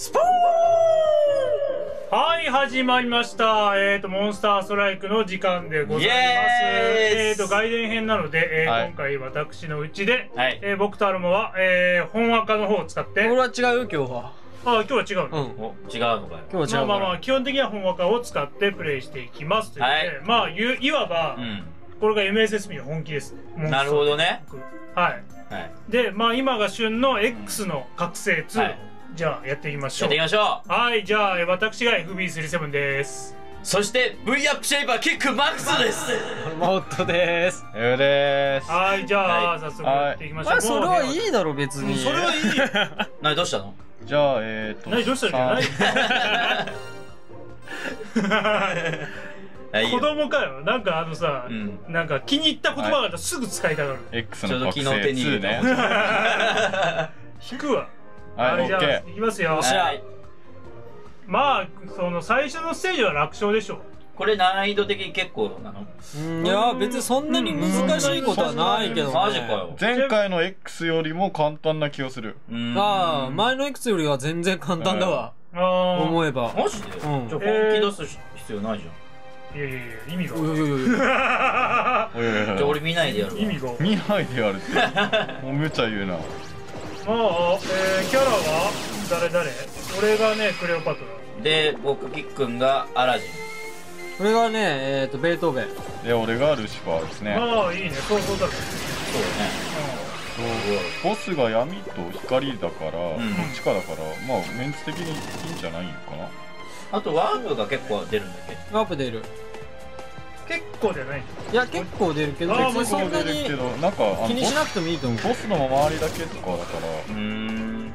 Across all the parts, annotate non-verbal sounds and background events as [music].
スポーン！はい、始まりました。えっ、と、モンスターストライクの時間でございます。えっ、と、外伝編なので、えーはい。今回私のうちで、はい。えー僕とアルモは、えー本赤の方を使って、俺は違うよ今日は。あ、今日は違うの、うん。お違うのかよ。今日は違うまあまあまあ、基本的には本赤を使ってプレイしていきますということで、はい。まあ、ゆいわば、うん。これが MSSP の本気ですね。なるほどね。はい。はい。で、まあ今が旬の X の覚醒2、はいじゃあやっていきましょうやっていき。ましょはい、じゃあえ私が FB37 です。うそして V アップシェイバーキックマックスですモットですえうでーす。はい、じゃあ、はい早速やっていきましょう。まあそれはいい。いだろ別にそれはいいよ。何どうしたの？じゃあ、えーと。何どうしたんじゃない [laughs] 子供かよ。なんかあのさ、うんなんか気に入った言葉があったらすぐ使いたがる。X ちょうどの覚醒昨日手に入れ2たね。[laughs] [laughs] 引くわ。はい、オじゃあ、いきますよ。はいまあ、その最初のステージは楽勝でしょう。これ難易度的に結構なの？うんいや別にそんなに難しいことはないけどねマジかよー。前回の X よりも簡単な気がする。ああ前の X よりは全然簡単だわああ。思えばマジで、んじゃあ本気出す必要ないじゃん、いやいやいや、意味が。じゃあ俺見ないでやるわ意味が。見ないでやるって。[laughs] もう無茶言うな。まあ、えー、キャラは誰誰俺がね、クレオパトラ。で僕キックンがアラジンこれがねえっとベートーベンで、俺がルシファーですね。まあ、いいね、そうそうだね。そうだねそうボスが闇と光だから、んどっちかだから、まあ、メンツ的にいいんじゃないかな。あとワープが結構出るんだっけ？アップ出る結構じゃない。いや結構出るけど別にそんなに出るけど、なんか、あの気にしなくてもいいと思う。ボスの周りだけとかだから、うーん。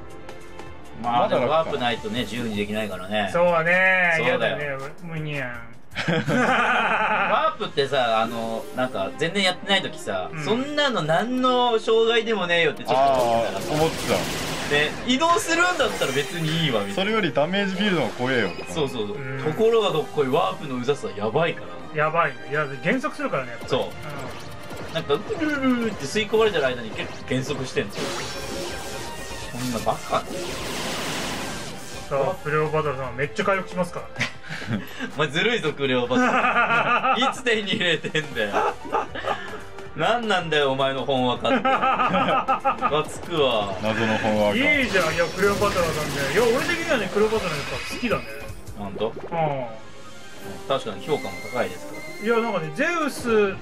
まあでもワープないとね自由にできないからね。そうはね、そうだよ。嫌だね、むにゃん。[laughs] ワープってさあのなんか全然やってない時さ、うん。そんなの何の障害でもねえよってちょっと思あってたらさ。あ、思ってで移動するんだったら別にいいわた。みたいな。それよりダメージビルドが怖えよ。そうそうそう、うん。ところがどっこいワープのうざさやばいから。なやばいね。いや、減速するからね。そうなんかルルルルって吸い込まれてる間に結構減速してんのそんなバカうん。さあ、クレオパトラさんはめっちゃ回復しますからね。[laughs] お前ずるいぞクレオパトラ [laughs] いつ手に入れてんだよ何なんだよお前の本わかって [laughs] がつくわ謎の本はいいじゃん、いや、クレオパトラさんね。いや、俺的にはね、クレオパトラやっぱ好きだね。ほんとう確かに評価も高いですか。らん。いや、なんかね、ゼウス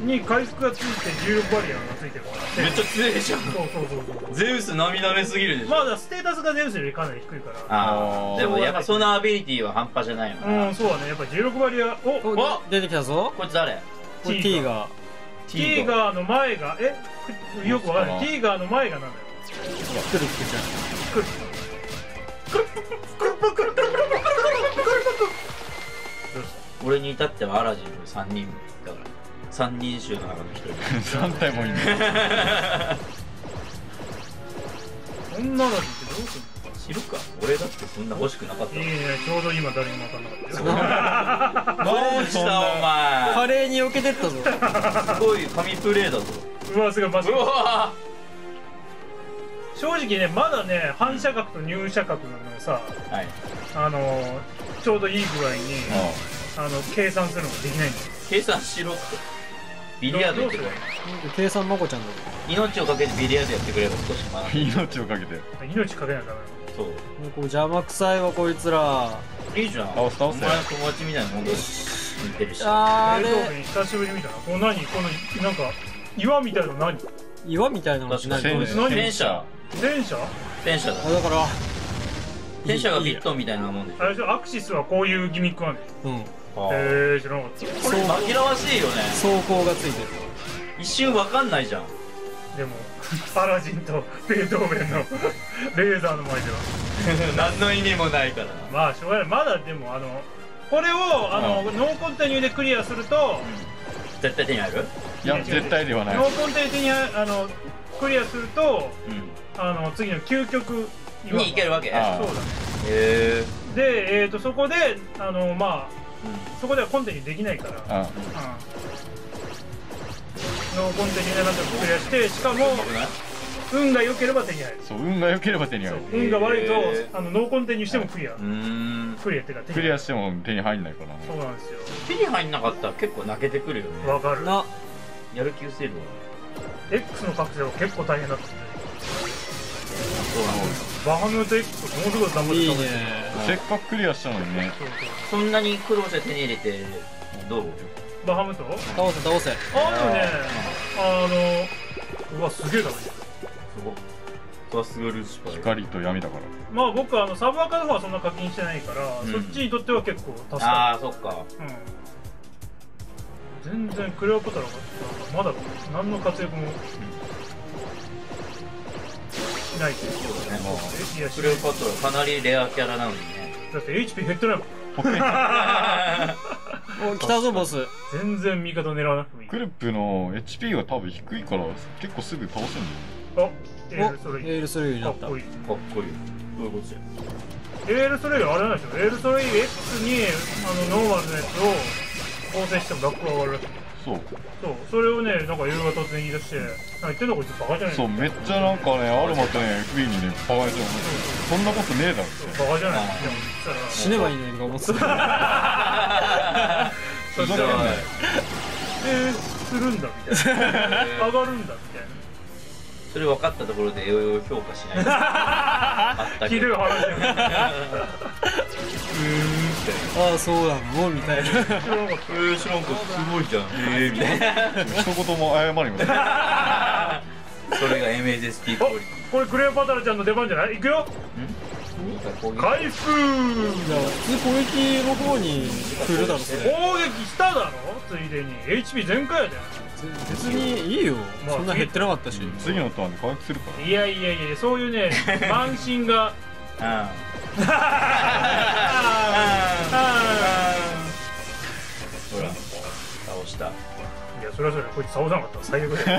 に回復がついて重力バリアがついてるから。ね。めっちゃ強いじゃん。そうそうそうそう。ゼウス並々すぎるでしょ。まあ、だステータスがゼウスよりかなり低いから。ああでもやっぱそのアビリティは半端じゃないような、ん、そうだね。やっぱ重力バリア、おおお出てきたぞ。こいつ誰？これ T がティーガー。の前が、え？くよくわかんない。ティーガーの前がなんだよ？くるくるじゃんくる。どうし俺に至ってはアラジンの3人だから。3人衆の中の1人。3体もいいね。たそんなのってどうすん知るか。俺だってそんな欲しくなかった。のいいね、ちょうど今誰にもわかんなかったよ。どうしたお前。華麗に避けてったぞ。すごい神プレーだぞ。うわ、すごい、マジうわ。正直ね、まだね、反射角と入射角のさ、はい。あのー、ちょうどいい具合に、あの、計算するのができないんだよ。計算しろって。ビリヤードやってくれ。計算まこちゃんだぞ命をかけてビリヤードやってくれば少し学ぶ命をかけて。命かけないとダメそう。もうこう邪魔くさいわこいつら。いいじゃん。倒す倒せお前の友達みたいなもんだし似てるしあれン久しぶりに見たな。この何？この、なんか、岩みたいなの何？岩みたいなの確かに。これ何戦車。前者戦車？だ。あだから。戦車がビットみたいなもんでしあれでしょ？アクシスはこういうギミックなんだよ。うん。ょへえー、知らなかった。これ紛らわしいよね。走行がついてる一瞬わかんないじゃん。でも、アラジンとベートーベンの [laughs] レーザーの前では。[laughs] 何の意味もないから。なまあ、しょうがない。まだでも、あの、これを、あの、ノーコンティニューでクリアすると、絶対手に入る？いや、絶対ではない。ノーコンティニューであの、クリアすると、うあの、次の究極に行けるわけ？そうだ。ね。えで、えっ、と、そこで、あの、まあ、そこではコンティニューできないから、うん。あノーコンティニューでなんとかクリアして、しかも、運が良ければ手に入る。そう運が良ければ手に入る。運が悪いとあのノーコンテにしてもクリア。うーん。クリアってか手にクリアしても手に入んないからね。そうなんですよ。手に入んなかったら結構泣けてくるよね。わかる。な。やる気失せるわ。X の覚醒は結構大変だったそうなんだバハムート X ものすごい頑張っていいね。せっかくクリアしたのにね。そんなに苦労して手に入れてどう？バハムート倒せ倒せ。あでもね。あのうわすげえだねすごさすがルシファー。光と闇だから。まあ僕はあのサブアカの方はそんな課金してないから、うん。そっちにとっては結構助あかあそっか。る、うん、全然クレオパトラがまだ何の活躍も。しないけどそうだねえいやしクレオパトラかなりレアキャラなのにねだって HP 減ってないもん。[laughs] お来たぞボス。全然味方狙わなくてもいい。クルップの HP が多分低いから結構すぐ倒せんだよ。あエールソレイユエールソレイユになった。かっこいい。かっこいい。どういうことじゃエールソレイユあれなんですよエールソレイユ X にあのノーマルのやつを構成してもラップが上がる。らしいそう。そうそれをねなんかエールが突然言い出して何言ってんのこいつバカじゃないそうめっちゃなんかねアルマとねフィーにねバカにしてるそんなことねえだろ。ってバカじゃない。って言ったら。死ねばいいのにとか思ってた。[laughs] ふざけんなよ。えー、するんだみたいな。上がるんだみたいそれ分かったところでよよ評価しない。あったなひどい話だよねああそうなの？みたいな。知らなかっえー、知らんかすごいじゃん。えー、みたいな。一言も謝りもせんそれがクオリこれクレオパトラちゃんの出番じゃない？いくよ。回復いや普通攻撃の方に来るだろそれ攻撃しただろついでに HP 全開やで別にいいよまあそん。な減ってなかったし次のターンで回復するからいやいやいやそういうね慢心があほら。倒した。いやそれはそれこいつ倒さなかった。ら最悪だ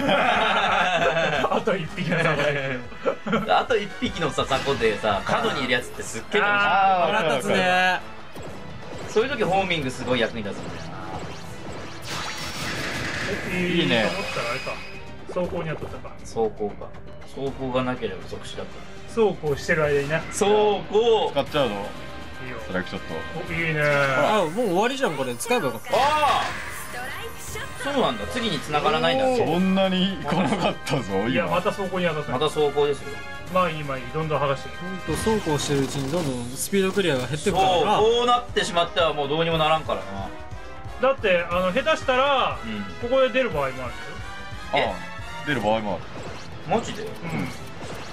よあと一匹の魚であと一匹のさ雑魚でさ角にいるやつってすっげえ腹立つねそういう時ホーミングすごい役に立つんだよな。いいね。と思ったらあれか。走行にあったか。走行が走行がなければ即死だった走行してる間にな走行使っちゃうぞいいよ。ストライクショット。おいいね。あもう終わりじゃんこれ。使えばよかった。ああ。そうなんだ。次に繋がらないんだ。そんなにいかなかったぞ今いやまた走行に当たった。また走行ですよ。まあいいまあいい。どんどん剥がして。いくほんとそうこうしてるうちにどんどんスピードクリアが減ってそうくから。なこうなってしまってはもうどうにもならんからな。だってあの下手したらうん。ここで出る場合もあるよ。あえあ。出る場合もある。マジで？うん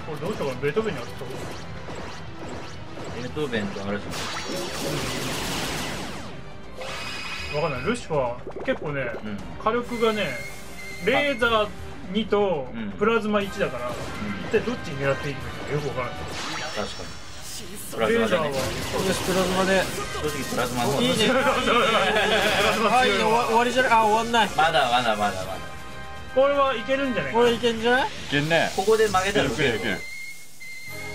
これどうしたかなベートーベンに当たったベートーベンとあれじわかんない。ルシファー結構ねうん。火力がねレーザー2とうん。プラズマ1だから、一体どっちに狙っていいのかよくわからない。確かに。プラズレーザーは。マじゃねよしプラズマで正直プラズマの方がいいね。い終わりじゃない。あ終わんない。まだまだまだまだこれはいけるんじゃないかこなれいけんじゃない？いけんねここで曲げいけるたらいけるいける。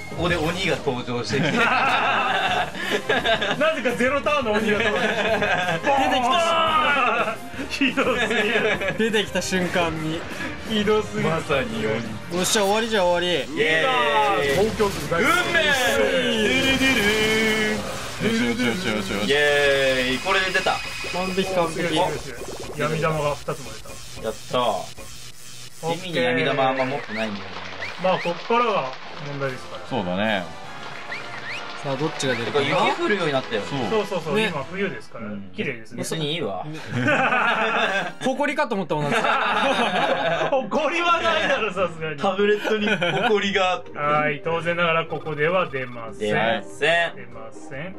ここで鬼が登場してきて。[laughs] なぜかゼロターンの鬼が飛んで出てきた [laughs] ひどすぎる。出てきた瞬間にひどすぎる。まさに鬼。よっしゃ終わりじゃ終わり。イエーイ。東京都大運命。よしよしよしよしよイしエーイ。これで出た。完璧完璧闇玉が2つも出た。やった地味に闇玉あんま持ってないんだよね。まあこっからが問題ですから。そうだね。さあどっちが出るかな？雪降るようになったよそう。そうそうそう、ね。今冬ですから、うん。綺麗ですね。別にいいわ。[laughs] 埃かと思ったもんなんか。[laughs] 誇りはないだろさすがに。タブレットに埃が。はい当然ながらここでは出ません。出ません。出ません。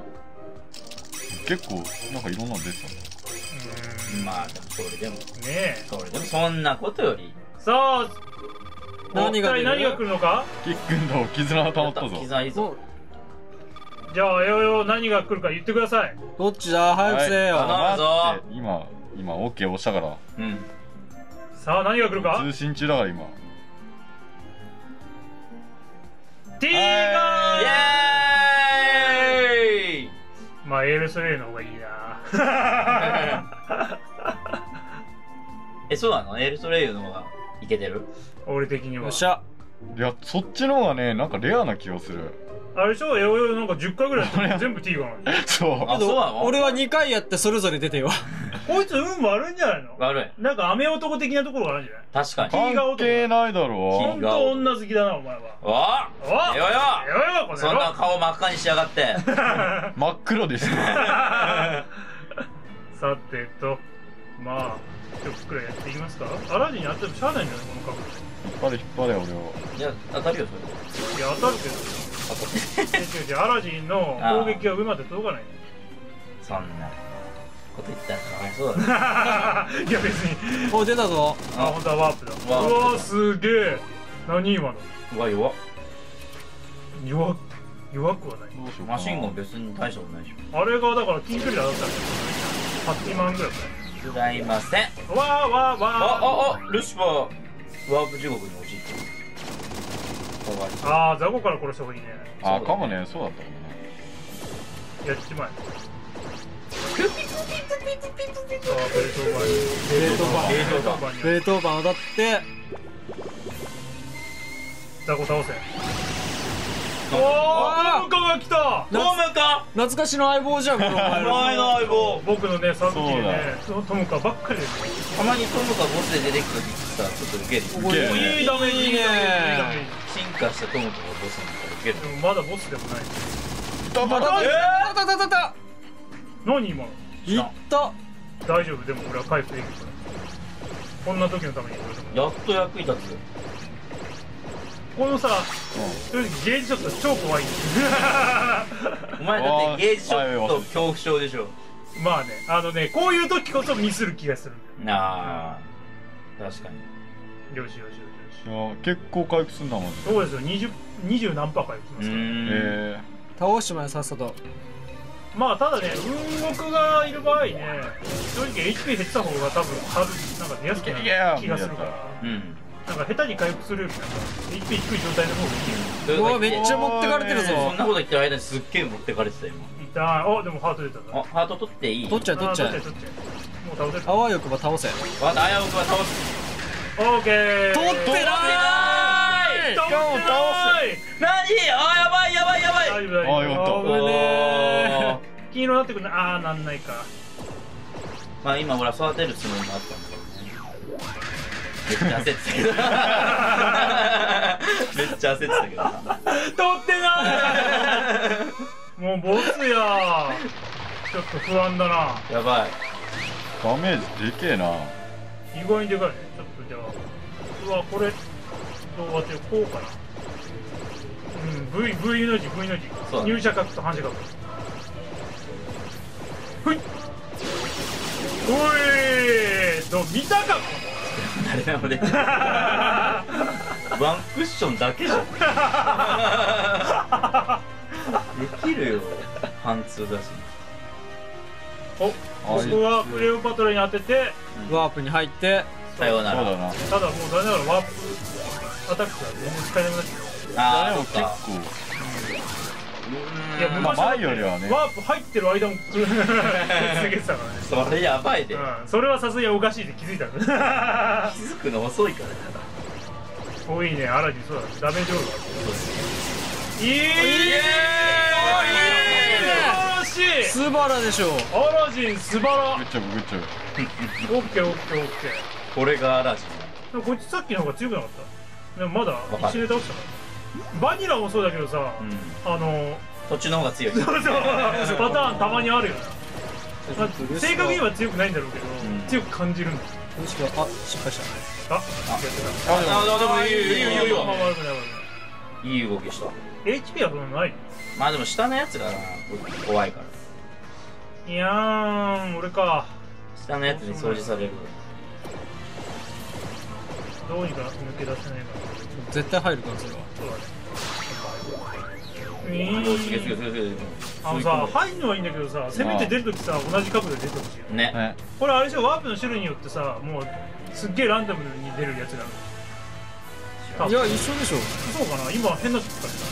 結構なんかいろんなの出てたんまあでもそれでも。え。それでもそんなことより。さあ何が出る？何が来るのか？キックンド絆が溜まったぞ絆いいぞじゃあよよ何が来るか言ってください。どっちだ？早くせえよ、はい。頼むぞ。今今 OK 押したから。うん。さあ何が来るか？通信中だから今。ティーイガエーイ！ーまあエールスレイの方がいいな。[laughs] えそうなの？エルソレイユの方がいけてる？俺的には。よっしゃ。いやそっちの方がねなんかレアな気がする。あれでしょ？エオヨなんか10回ぐらいやって [laughs] 全部 T がなのそう。あそうなの？俺は2回やってそれぞれ出てよこいつ運悪いんじゃないの？悪い。なんか雨男的なところがあるんじゃない？確かに。関係ないだろ。ほんと女好きだなお前は。おおえよよエオヨこのそんな顔真っ赤にしやがって。[laughs] 真っ黒ですよ [laughs] さてと。まあ一つくらいやっていきますか？アラジンに当ててもしゃあないんじゃない？この角度引っ張れ引っ張れ俺を。いや当たるよそれ。いや当たるけど。違う違うアラジンの攻撃は上まで届かない。そんなこと言ったらかわいそうだね。[laughs] いや別に。お出たぞ。あ本当はワープだ。うわすげえ。何今の？うわ弱っ。弱弱くはない。どうしようかなマシンガン別に大したことないでしあれがだから近距離で当たったら8万ぐらいかょございません。わーわーわあー。ああルシファー。ワープ地獄に陥ってるかわいそうあーザコから殺した方がいいね。あかもね。そうだったかもね。やっちまえベルトバーにベルトバベルトーバーにベートーバン。当たってザコ倒せおあーートムカが来たトムか懐かしの相棒じゃんこのお前の相棒僕のねサブキでねトムカばっかりたまにトムかボスで出てきた時さちょっとウケるいいダメージいいダメージいいダメージ進化したトムかがボスにウケるまだボスでもないたまらあたたたた何今の？いった。大丈夫？でも俺は回復できるから。こんな時のためにやっと役に立つこのさ正直ゲージショット超怖い [laughs] お前だってゲージショット恐怖症でしょ。まあねあのねこういう時こそミスる気がするなあ確かに。よしよしよしよし。結構回復すんなマジでそうですよ。20, 20何パー回復しますから、ん。え倒しまえさっさとまあただね運動がいる場合ね正直 HP 減った方が多分はるなんか出やすくなる気がするから。うん。なんか下手に回復するよりなんか HP 低い状態の方がいいよ。うわめっちゃ持ってかれてるぞ。そんなこと言ってる間にすっげえ持ってかれてたよ痛いあでもハート出た。今あハート取っていい？取っちゃえ取っちゃえあ取っちゃえ取っちゃえもう倒せる。あわよくば倒せ。わかった危うくは倒す。オーケー。取ってない！倒ってない！何？あやばいやばいやばい。あよかった危ねえ黄色になってくるねああなんないか。まあ今俺は育てるつもりもあったんだけどね。めっちゃ焦ってたけど。めっちゃ焦ってたけど。な取ってない。もうボスや。ちょっと不安だな。やばい。ー、ダメージでけえな。意外にでかい。ねちょっとじゃあ。うわこれどうやってこうかな。うん V, v の字 V の字。ね。入射角と反射角ふい。おいどう見たか。誰なのでワンクッションだけじゃん。できるよ貫通だし。おここはクレオパトラに当てて。ワープに入って。さようなら。そうだな。ただもう残念ながらワープ。アタックが全然使えなくなっちゃう。ああ結構いや昔はだって前よりはね。ワープ入ってる間も続けてたからね、[laughs] それやばいで。うん、それはさすがにおかしいって気づいたから [laughs] 気づくの遅いから。おいいねアラジンそうだダメージロールがいいいいいいね。素晴らしい。スバラでしょアラジン素晴ら。グッチョブグッチョブ。オッケーオッケーオッケこれがアラジーでもこいつさっきの方が強くなかった。でもまだ一瞬で倒したからバニラもそうだけどさ、ン、うん、あのそっちの方が強い。そうそう。[laughs] パターンたまにあるよな、まあ正確には強くないんだろうけど、ん。強く感じるんだもしくはあ失敗した。ああでもあでもいいよいいよいいよい。いよい。い動きした。HP はそんなない。まあでも下のやつがな怖いから。いやーん俺か。下のやつに掃除される。どうにか抜け出せないか絶対入るからそれはあのさ入るのはいいんだけどさせめて出るときさ同じ角度で出てほしいよね。ね。これあれでしょワープの種類によってさもうすっげえランダムに出るやつがあるいや一緒でしょ。そうかな？今変なとこ使ってた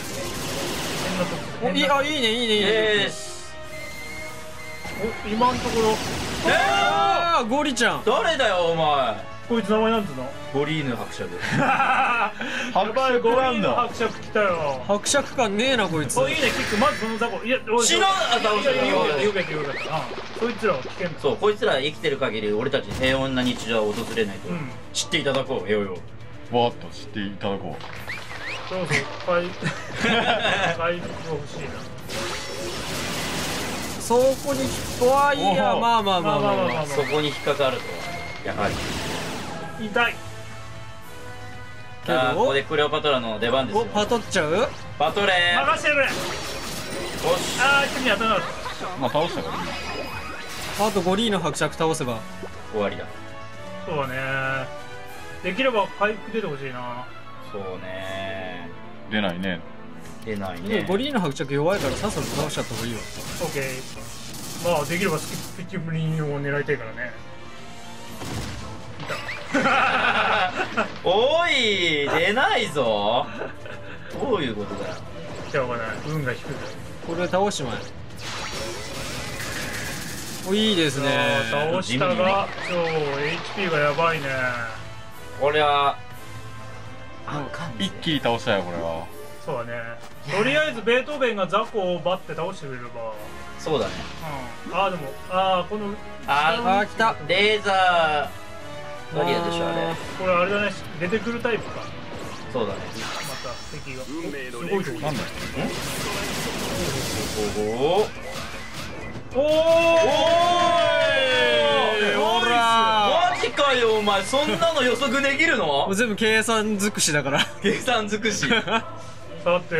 変なとこ。おいいあいいねいいねいいね。お今のところ。えああゴリちゃん。誰だよお前こいつ名前なんつうの？ボリーヌ伯爵。[laughs] 伯爵来ねえなこいつ。おいいそあたよよくやっいつらは危険そうこいつら生きてる限り俺たち平穏な日常を訪れないと、知っていただこうよよわっと知っていただこう。そう [laughs] しいな。そこにいまあまあまあまあ。そこに引っかかるとはやはり。痛い。けど？さあここでクレオパトラの出番ですよ。おパトっちゃう？バトレー。任せるよし。あー一に当たらなかっうまあ倒したから。いいあとゴリーの伯爵倒せば。終わりだ。たそうだね。できれば回復出てほしいな。そうね。出ないね。出ないでねもゴリーの伯爵弱いからさっさと倒しちゃった方がいいよオッケー。まあできればスキップピッチブリンを狙いたいからね [laughs] おい出ないぞ。どういうことだよ。しょうがない。運が低い。これ倒しまえ。おいいですね。倒したが超 HP がやばいね。これは一気に倒したよこれは。そうだね。とりあえずベートーベンが雑魚をバッて倒してくれれば。そうだね。うん。ああでもああこのああー来た。レーザーバリアでしょあれ。これあれだね。出てくるタイプか。そうだね。また敵が。おすごいとこなんだおおおおほらマジかよお前そんなの予測できるの全部計算尽くしだから計算尽くしいさて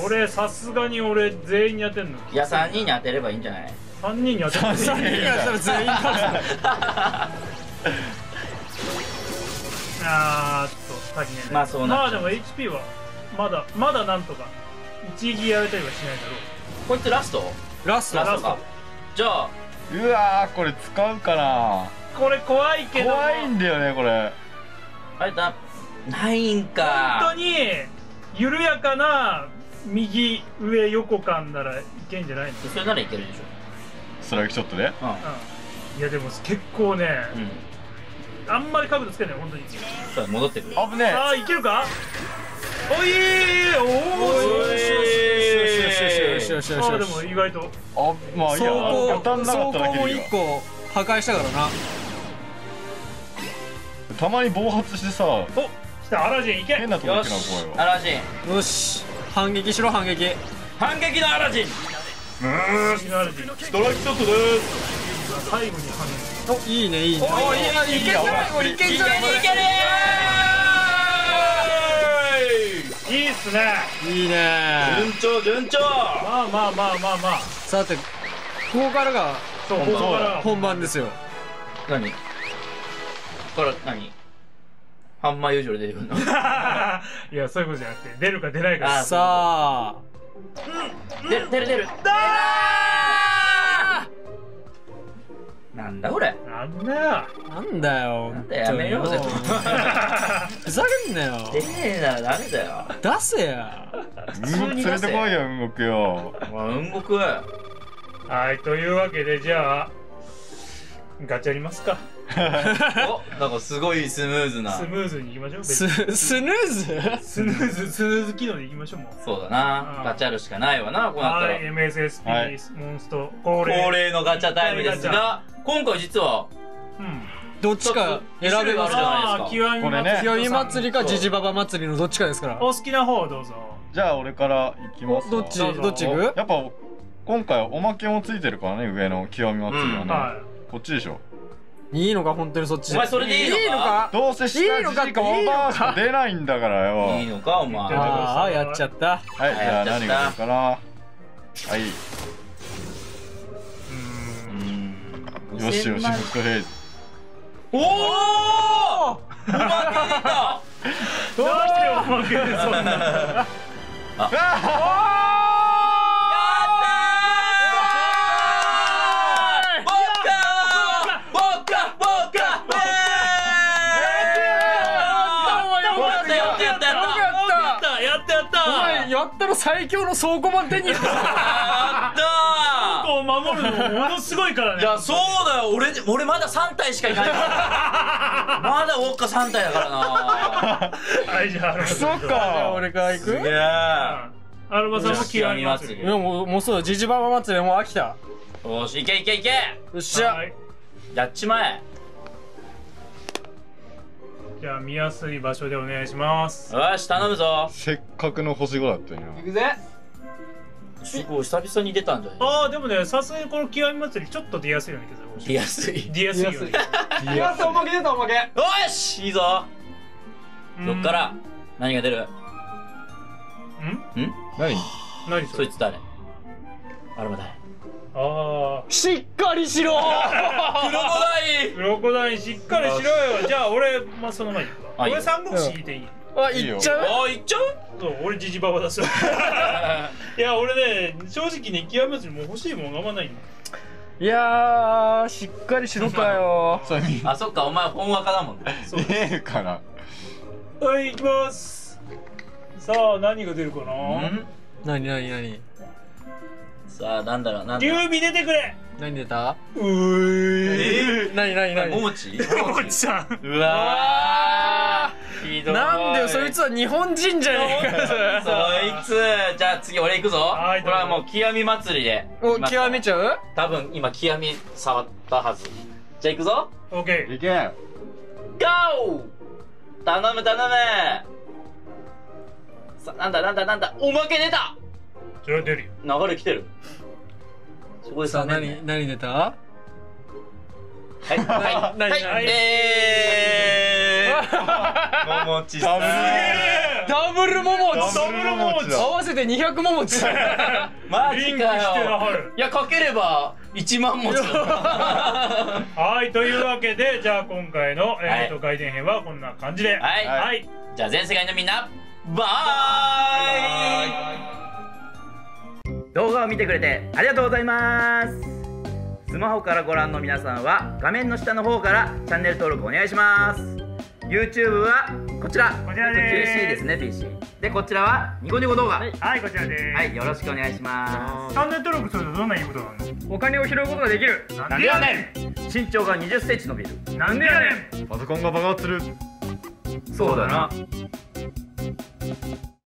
これさすがに俺全員に当てんのや3人に当てればいいんじゃない3人に当てる三人いや多分全員倒すあーっと足りねえね。まあそうなっちゃう。まあでも HP はまだまだなんとか一撃やれたりはしないだろこいつラスト？ラスト。ラストか。じゃあ。うわーこれ使うかなうこれ怖いけど。怖いんだよねこれ。あれだないんか。本当に緩やかな右上横感ならいけんじゃないの？それならいけるでしストライクショットでょうん。いやでも結構ねうんうんあんまり角度つけない本当に。そう戻ってくる。危ねえ。ああいけるか？おいおおおいよしよしよしよしよしああでよしも意外と。あまあいい走や行当たんなか走っただけでいいわ1個破壊したからなたまに暴発してさお来たアラジンいけ。変なとこ行よくなし怖いわアラジン。よし反撃しろ反撃。反撃のアラジン。次のアラジンストライクショットです。最後に反おいいね。いいね。おいいやいけんじゃないもういけんじゃないいけるいいっすね。いいね。順調順調まあまあまあまあまあさてここからがそうここから本番ですよ何から何ハンマー友情で出てくるのいやそういうことじゃなくて出るか出ないかあさあ出る出る出るなんだこれなんだよ。なんだよなんだよやめようぜ。ふざけんなよ。出ねえならダメだよ。出せやうん連れてこいよ動くよ。まあ運国はいというわけでじゃあガチャりますかおなんかすごいスムーズな。スムーズにいきましょう別スに。スヌーズ？スヌーズスヌーズ機能でいきましょうもう。そうだな。うんガチャるしかないわなこうなったら。はい MSSP、はい。モンスト恒例。恒例のガチャタイムですが今回実はうん。どっちか選べますあるじゃないですか。極みこれね。清見祭りかジジババ祭りのどっちかですから。お好きな方をどうぞ。じゃあ俺から行きますかどっちどっち行く？やっぱ今回おまけもついてるからね上の清見祭りはね、はこっちでしょいいのか？本当にそっちお前それでいいのか？いいのか？どうせ下いいのか？じじかおばあしか出ないんだからよ。いいのか？お前。ああやっちゃった。はいじゃあ何が出るかな？はい。うん。うんよしよしフットヘイズ。おおおまけ出た！どうしておまけでそんな。[laughs] ボったやった。やったやった。やっったやった。お前やったら最強の倉庫版手に。入れたやったこう守るのものすごいからね。ーいやそうだよ。俺俺まだ3体しかいない。[laughs] まだウォッカ3体だからな。はいじゃあそっか。俺から行く？すげえ。アルバさんも極み祭りもうもうそうだ。ジジババ祭りもう飽きた。よしいけいけいけ。よっしゃ。はい。やっちまえじゃあ見やすい場所でお願いします。よし頼むぞ。せっかくの星5だったんや。行くぜ。すごい久々に出たんじゃない？ああでもねさすがにこの極み祭りちょっと出やすいような気がする。出やすい。出やすいよね。い。やおまけ出たおまけよしい。い。ぞどっから何が出るんん何何それそい。つ誰あれまだああしっかりしろ。クロコダイクロコダインしっかりしろよ。じゃあ俺まあその前に行くわ。あいいよ。俺三国志引いていい。あ行っちゃう？あ行っちゃう？そう俺ジジババだし [laughs] いや俺ね正直ね極み祭りもう欲しいもんがまないんだよいやーしっかりしろかよ。[laughs] あそっかお前本若だもんね。そう。ええから。はい行きます。さあ何が出るかな？うん？何何何？さあなんだろうなんだ。ろう出てくれ。何出た？うーえ何何何？ももちおじさん。うわー。ひどい。なんでよそいつは日本人じゃねえかそいつ。じゃあ次俺行くぞ。はいこれはもう極み祭りで。お極めちゃう？多分今極み触ったはず。じゃあ行くぞ。オッケーいけ。ゴー！頼む頼む。さなんだなんだなんだ。おまけ出たそれは出るよ。流れ来てる。そこでさあさ何何出た？はい。[laughs] はい何？はい。何えー。ももちさん。ダブル桃地ダブル桃地だ。合わせて200桃地 [laughs] マジかリンクしてよはる。いやかければ1万文字だはいというわけでじゃあ今回の、えーとは外伝編はこんな感じで。はい。はい。じゃあ全世界のみんなバーイ動画を見てくれてありがとうございます。スマホからご覧の皆さんは画面の下の方からチャンネル登録お願いします。YouTube はこちら。こちらです。PC ですね PC でこちらはニコニコ動画。はい、はいこちらです、よろしくお願いします。チャンネル登録するとどんないいことがあるお金を拾うことができる。のなんでやねん。身長が2 0センチ伸びる。なんでやねん。パソコンが爆発する。そうだな